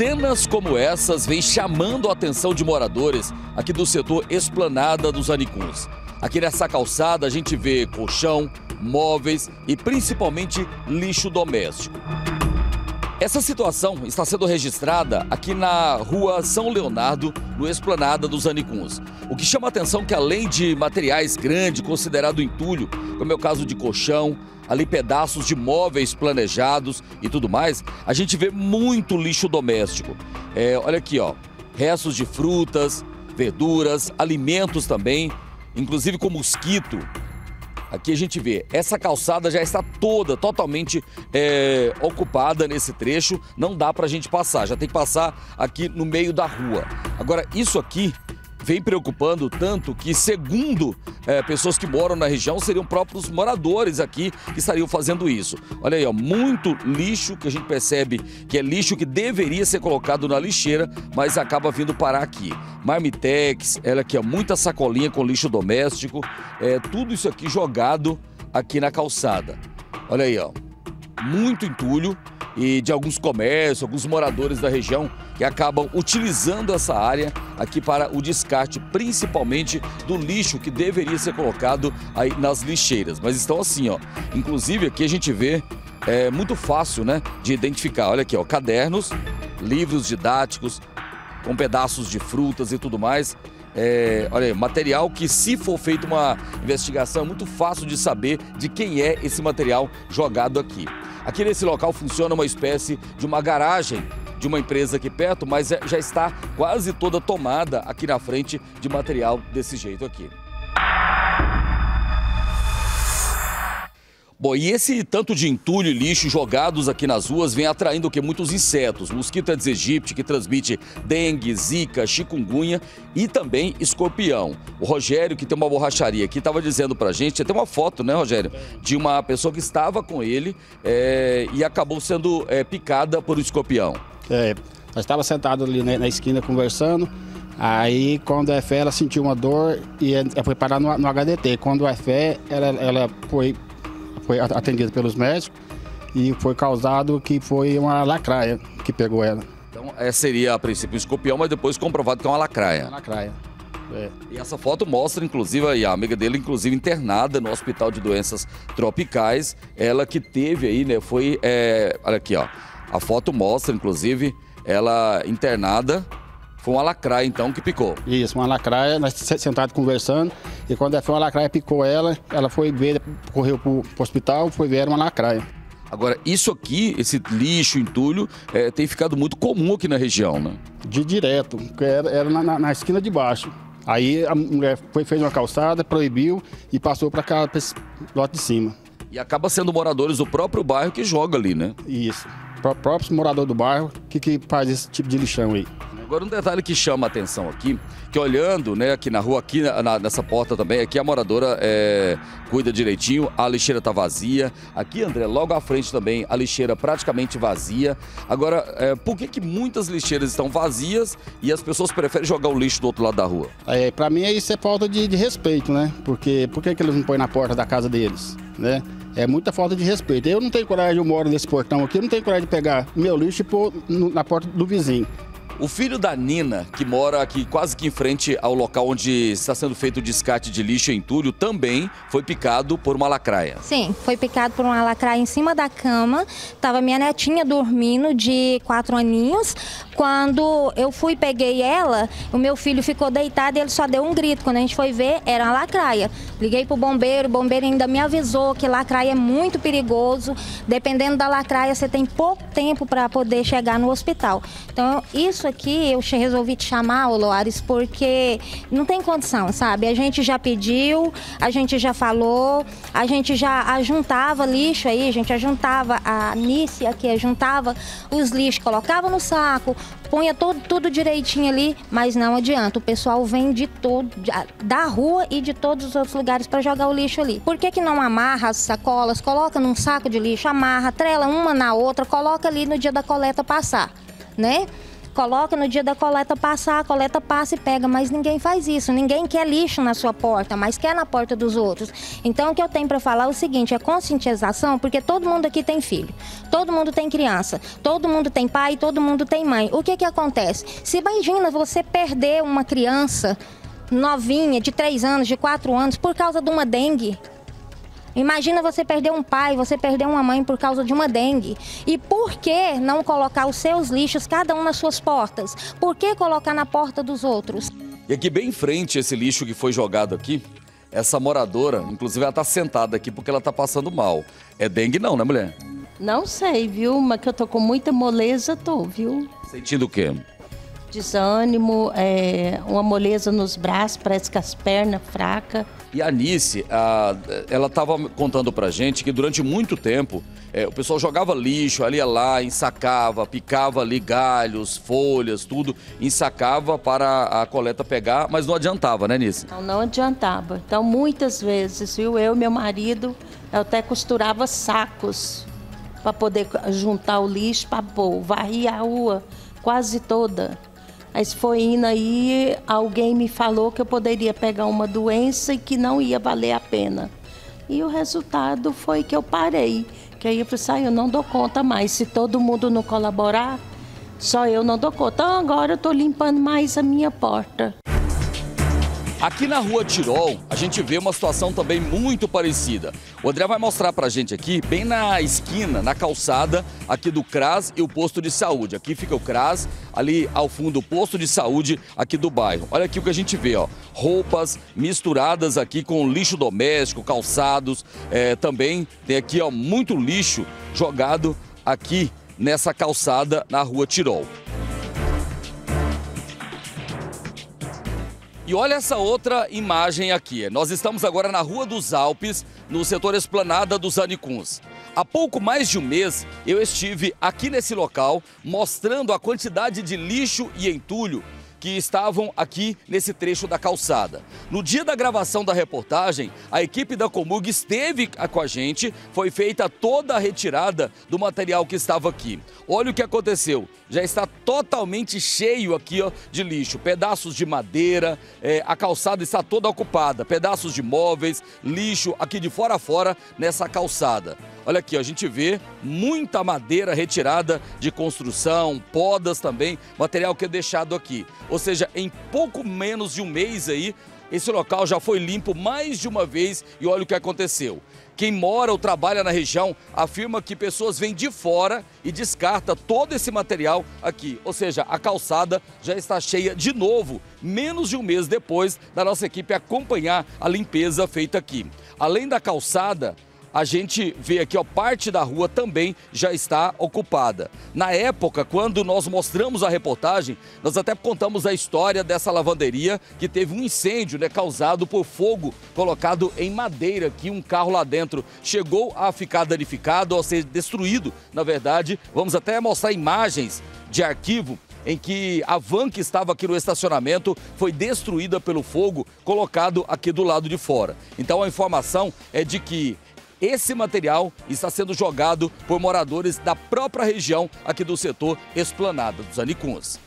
Cenas como essas vêm chamando a atenção de moradores aqui do setor Esplanada dos Anicuns. Aqui nessa calçada a gente vê colchão, móveis e principalmente lixo doméstico. Essa situação está sendo registrada aqui na rua São Leonardo, no Esplanada dos Anicuns. O que chama a atenção é que além de materiais grandes, considerado entulho, como é o caso de colchão, ali pedaços de móveis planejados e tudo mais, a gente vê muito lixo doméstico. É, olha aqui, ó, restos de frutas, verduras, alimentos também, inclusive com mosquito, Aqui a gente vê, essa calçada já está toda, totalmente é, ocupada nesse trecho. Não dá para a gente passar, já tem que passar aqui no meio da rua. Agora, isso aqui vem preocupando tanto que, segundo é, pessoas que moram na região, seriam próprios moradores aqui que estariam fazendo isso. Olha aí, ó, muito lixo que a gente percebe que é lixo que deveria ser colocado na lixeira, mas acaba vindo parar aqui. Marmitex, ela aqui, ó, muita sacolinha com lixo doméstico, é, tudo isso aqui jogado aqui na calçada. Olha aí, ó, muito entulho e de alguns comércios, alguns moradores da região que acabam utilizando essa área aqui para o descarte, principalmente do lixo que deveria ser colocado aí nas lixeiras. Mas estão assim, ó. Inclusive aqui a gente vê é muito fácil, né, de identificar. Olha aqui, ó, cadernos, livros didáticos com pedaços de frutas e tudo mais. É, olha aí, material que se for feita uma investigação é muito fácil de saber de quem é esse material jogado aqui. Aqui nesse local funciona uma espécie de uma garagem de uma empresa aqui perto, mas é, já está quase toda tomada aqui na frente de material desse jeito aqui. Bom, e esse tanto de entulho e lixo jogados aqui nas ruas vem atraindo o que? Muitos insetos. Mosquito Aedes aegypti, que transmite dengue, zika, chikungunya e também escorpião. O Rogério, que tem uma borracharia aqui, estava dizendo pra gente, tem uma foto, né, Rogério, de uma pessoa que estava com ele é, e acabou sendo é, picada por um escorpião. É, nós estava sentado ali na, na, esquina conversando, aí quando a fé ela sentiu uma dor e ela foi parar no, no HDT. Quando a fé ela, ela foi foi atendida pelos médicos e foi causado que foi uma lacraia que pegou ela. Então, essa seria a princípio um escorpião, mas depois comprovado que é uma lacraia. Uma lacraia. É. E essa foto mostra, inclusive, a amiga dele, inclusive, internada no Hospital de Doenças Tropicais. Ela que teve aí, né? Foi. É, olha aqui, ó. A foto mostra, inclusive, ela internada foi uma lacraia, então, que picou. Isso, uma lacraia, nós sentados conversando, e quando foi uma lacraia picou ela, ela foi ver, correu para o hospital, foi ver, uma lacraia. Agora, isso aqui, esse lixo, entulho, é, tem ficado muito comum aqui na região, né? De direto, era, era na, na, na, esquina de baixo. Aí a mulher foi, fez uma calçada, proibiu e passou para cá, para esse lote de cima. E acaba sendo moradores do próprio bairro que joga ali, né? Isso. Próprios moradores do bairro que, que faz esse tipo de lixão aí. Agora um detalhe que chama a atenção aqui, que olhando, né, aqui na rua, aqui na, nessa porta também, aqui a moradora é, cuida direitinho, a lixeira está vazia. Aqui, André, logo à frente também, a lixeira praticamente vazia. Agora, é, por que, que muitas lixeiras estão vazias e as pessoas preferem jogar o lixo do outro lado da rua? É, para mim isso é falta de, de, respeito, né? Porque por que, que eles não põem na porta da casa deles, né? É muita falta de respeito. Eu não tenho coragem, eu moro nesse portão aqui, eu não tenho coragem de pegar meu lixo e pôr na porta do vizinho. O filho da Nina, que mora aqui quase que em frente ao local onde está sendo feito o descarte de lixo e entulho, também foi picado por uma lacraia. Sim, foi picado por uma lacraia em cima da cama. Tava minha netinha dormindo de quatro aninhos. Quando eu fui peguei ela, o meu filho ficou deitado e ele só deu um grito. Quando a gente foi ver, era uma lacraia. Liguei pro bombeiro, o bombeiro ainda me avisou que lacraia é muito perigoso. Dependendo da lacraia, você tem pouco tempo para poder chegar no hospital. Então, isso aqui eu resolvi te chamar, Loares, porque não tem condição, sabe? A gente já pediu, a gente já falou, a gente já ajuntava lixo aí, a gente ajuntava a Nícia que ajuntava os lixos, colocava no saco, punha todo, tudo direitinho ali, mas não adianta. O pessoal vem de todo, da rua e de todos os outros lugares para jogar o lixo ali. Por que, que não amarra as sacolas, coloca num saco de lixo, amarra, trela uma na outra, coloca ali no dia da coleta passar, né? Coloca no dia da coleta passar, a coleta passa e pega, mas ninguém faz isso. Ninguém quer lixo na sua porta, mas quer na porta dos outros. Então o que eu tenho para falar é o seguinte, é conscientização, porque todo mundo aqui tem filho, todo mundo tem criança, todo mundo tem pai, todo mundo tem mãe. O que que acontece? Se imagina você perder uma criança novinha, de 3 anos, de 4 anos, por causa de uma dengue. Imagina você perder um pai, você perder uma mãe por causa de uma dengue. E por que não colocar os seus lixos, cada um nas suas portas? Por que colocar na porta dos outros? E aqui bem em frente esse lixo que foi jogado aqui, essa moradora, inclusive ela está sentada aqui porque ela está passando mal. É dengue não, né mulher? Não sei, viu? Mas que eu tô com muita moleza, tô, viu? Sentindo o quê? Desânimo, é, uma moleza nos braços, parece que as pernas fracas. E a Anice, a, ela estava contando pra gente que durante muito tempo é, o pessoal jogava lixo, ali ia lá, ensacava, picava ali galhos, folhas, tudo, ensacava para a coleta pegar, mas não adiantava, né, Anice? Não, não adiantava. Então, muitas vezes, viu, eu e meu marido, eu até costurava sacos para poder juntar o lixo para pôr, varria a rua quase toda. Mas foi indo aí, alguém me falou que eu poderia pegar uma doença e que não ia valer a pena. E o resultado foi que eu parei. Que aí eu falei assim, ah, eu não dou conta mais. Se todo mundo não colaborar, só eu não dou conta. Então agora eu estou limpando mais a minha porta. Aqui na rua Tirol, a gente vê uma situação também muito parecida. O André vai mostrar pra gente aqui, bem na esquina, na calçada, aqui do CRAS e o posto de saúde. Aqui fica o CRAS, ali ao fundo o posto de saúde aqui do bairro. Olha aqui o que a gente vê, ó. Roupas misturadas aqui com lixo doméstico, calçados. É, também tem aqui, ó, muito lixo jogado aqui nessa calçada na rua Tirol. E olha essa outra imagem aqui. Nós estamos agora na Rua dos Alpes, no setor Esplanada dos Anicuns. Há pouco mais de um mês, eu estive aqui nesse local mostrando a quantidade de lixo e entulho que estavam aqui nesse trecho da calçada. No dia da gravação da reportagem, a equipe da Comug esteve com a gente, foi feita toda a retirada do material que estava aqui. Olha o que aconteceu, já está totalmente cheio aqui ó, de lixo, pedaços de madeira, é, a calçada está toda ocupada, pedaços de móveis, lixo aqui de fora a fora nessa calçada. Olha aqui, ó, a gente vê muita madeira retirada de construção, podas também, material que é deixado aqui. Ou seja, em pouco menos de um mês aí, esse local já foi limpo mais de uma vez e olha o que aconteceu. Quem mora ou trabalha na região afirma que pessoas vêm de fora e descarta todo esse material aqui. Ou seja, a calçada já está cheia de novo, menos de um mês depois da nossa equipe acompanhar a limpeza feita aqui. Além da calçada, a gente vê aqui, ó, parte da rua também já está ocupada. Na época, quando nós mostramos a reportagem, nós até contamos a história dessa lavanderia que teve um incêndio, né, causado por fogo colocado em madeira, que um carro lá dentro chegou a ficar danificado, a ser destruído, na verdade. Vamos até mostrar imagens de arquivo em que a van que estava aqui no estacionamento foi destruída pelo fogo colocado aqui do lado de fora. Então a informação é de que esse material está sendo jogado por moradores da própria região aqui do setor Esplanada dos Anicuns.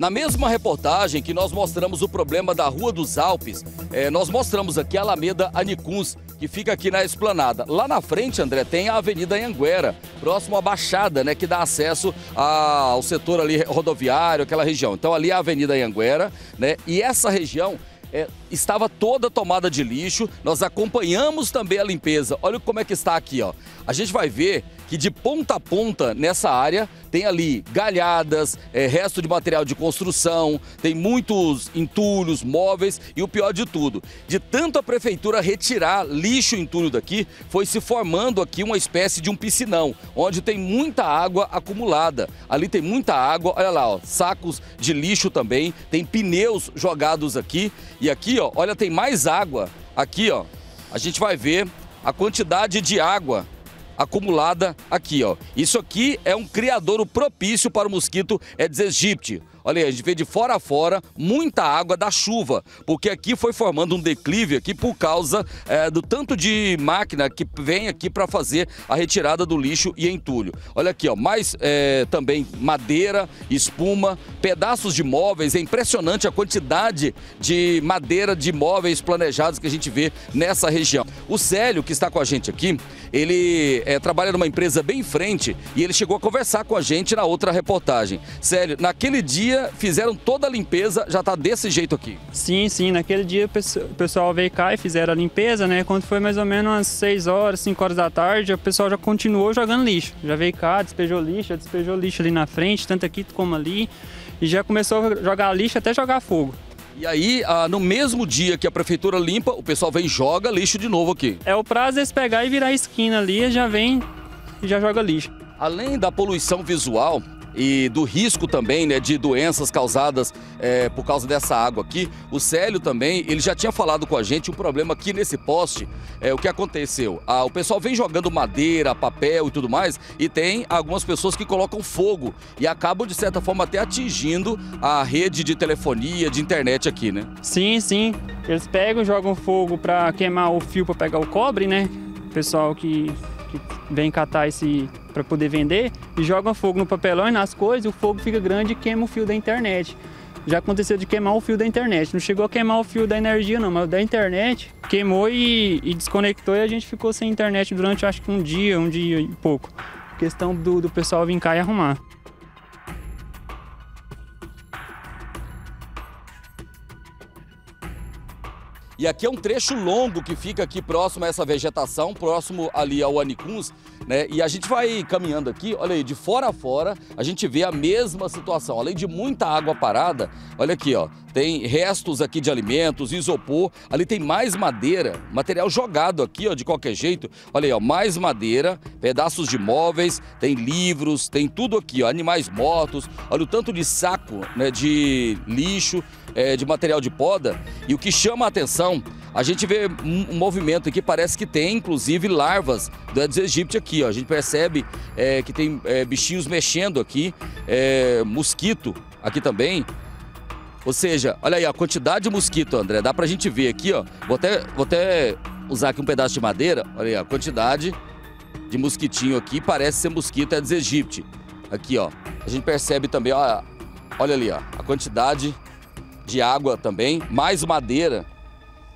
Na mesma reportagem que nós mostramos o problema da Rua dos Alpes, é, nós mostramos aqui a Alameda Anicuns, que fica aqui na esplanada. Lá na frente, André, tem a Avenida Anguera, próximo à Baixada, né, que dá acesso ao setor ali rodoviário, aquela região. Então ali é a Avenida Anguera, né, e essa região é, estava toda tomada de lixo. Nós acompanhamos também a limpeza. Olha como é que está aqui, ó. A gente vai ver que de ponta a ponta nessa área tem ali galhadas, é, resto de material de construção, tem muitos entulhos, móveis e o pior de tudo, de tanto a prefeitura retirar lixo e entulho daqui, foi se formando aqui uma espécie de um piscinão, onde tem muita água acumulada. Ali tem muita água, olha lá, ó, sacos de lixo também, tem pneus jogados aqui e aqui, ó, olha, tem mais água. Aqui, ó, a gente vai ver a quantidade de água acumulada aqui, ó. Isso aqui é um criadouro propício para o mosquito Aedes aegypti. Olha aí, a gente vê de fora a fora muita água da chuva, porque aqui foi formando um declive aqui por causa é, do tanto de máquina que vem aqui para fazer a retirada do lixo e entulho. Olha aqui, ó, mais é, também madeira, espuma, pedaços de móveis. É impressionante a quantidade de madeira de móveis planejados que a gente vê nessa região. O Célio, que está com a gente aqui, ele é, trabalha numa empresa bem em frente e ele chegou a conversar com a gente na outra reportagem. Célio, naquele dia fizeram toda a limpeza, já está desse jeito aqui. Sim, sim. Naquele dia o pessoal veio cá e fizeram a limpeza, né? Quando foi mais ou menos umas 6 horas, 5 horas da tarde, o pessoal já continuou jogando lixo. Já veio cá, despejou lixo, já despejou lixo ali na frente, tanto aqui como ali. E já começou a jogar lixo até jogar fogo. E aí, ah, no mesmo dia que a prefeitura limpa, o pessoal vem e joga lixo de novo aqui. É o prazo deles pegar e virar a esquina ali, já vem e já joga lixo. Além da poluição visual, e do risco também né, de doenças causadas é, por causa dessa água aqui. O Célio também, ele já tinha falado com a gente um problema aqui nesse poste. É, o que aconteceu? Ah, o pessoal vem jogando madeira, papel e tudo mais, e tem algumas pessoas que colocam fogo e acabam, de certa forma, até atingindo a rede de telefonia, de internet aqui, né? Sim, sim. Eles pegam, jogam fogo para queimar o fio para pegar o cobre, né? pessoal que que vem catar esse para poder vender e jogam fogo no papelão e nas coisas, o fogo fica grande e queima o fio da internet. Já aconteceu de queimar o fio da internet. Não chegou a queimar o fio da energia, não, mas o da internet queimou e, e desconectou e a gente ficou sem internet durante acho que um dia, um dia e pouco. Questão do, do pessoal vir cá e arrumar. E aqui é um trecho longo que fica aqui próximo a essa vegetação, próximo ali ao Anicuns, né? E a gente vai caminhando aqui, olha aí, de fora a fora, a gente vê a mesma situação. Além de muita água parada, olha aqui, ó, tem restos aqui de alimentos, isopor, ali tem mais madeira, material jogado aqui, ó, de qualquer jeito. Olha aí, ó, mais madeira, pedaços de móveis, tem livros, tem tudo aqui, ó, animais mortos. Olha o tanto de saco, né, de lixo, é, de material de poda. E o que chama a atenção, a gente vê um, movimento aqui, parece que tem inclusive larvas do Aedes aegypti aqui. Ó. A gente percebe é, que tem é, bichinhos mexendo aqui, é, mosquito aqui também. Ou seja, olha aí a quantidade de mosquito, André. Dá pra gente ver aqui, ó. Vou até, vou até usar aqui um pedaço de madeira. Olha aí a quantidade de mosquitinho aqui. Parece ser mosquito Aedes aegypti. Aqui, ó. A gente percebe também, ó. Olha ali, ó. A quantidade de água também, mais madeira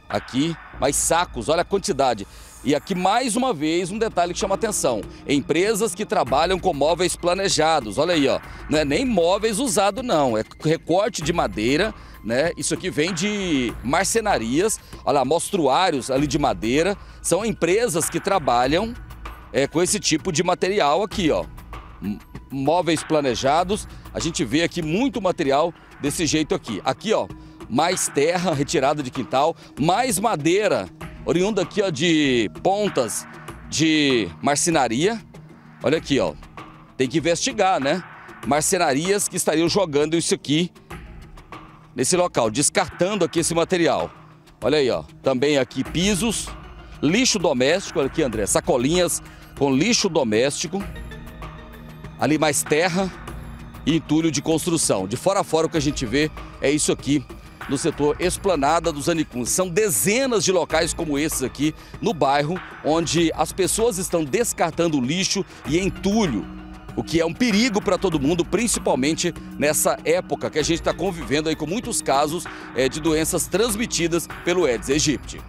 aqui, mais sacos, olha a quantidade. E aqui mais uma vez um detalhe que chama atenção: empresas que trabalham com móveis planejados. Olha aí, ó, não é nem móveis usados não, é recorte de madeira, né? Isso aqui vem de marcenarias, olha lá, mostruários ali de madeira. São empresas que trabalham é, com esse tipo de material aqui, ó. Móveis planejados. A gente vê aqui muito material desse jeito aqui. Aqui, ó, mais terra retirada de quintal, mais madeira, oriunda aqui, ó, de pontas de marcenaria. Olha aqui, ó. Tem que investigar, né? Marcenarias que estariam jogando isso aqui nesse local, descartando aqui esse material. Olha aí, ó. Também aqui pisos, lixo doméstico, olha aqui, André, sacolinhas com lixo doméstico. Ali mais terra, e entulho de construção. De fora a fora o que a gente vê é isso aqui no setor Esplanada dos Anicuns. São dezenas de locais como esses aqui no bairro, onde as pessoas estão descartando lixo e entulho, o que é um perigo para todo mundo, principalmente nessa época que a gente está convivendo aí com muitos casos é, de doenças transmitidas pelo Aedes aegypti.